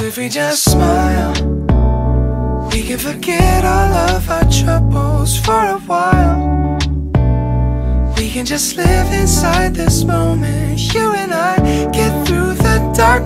If we just smile, we can forget all of our troubles for a while. We can just live inside this moment. You and I get through the darkness.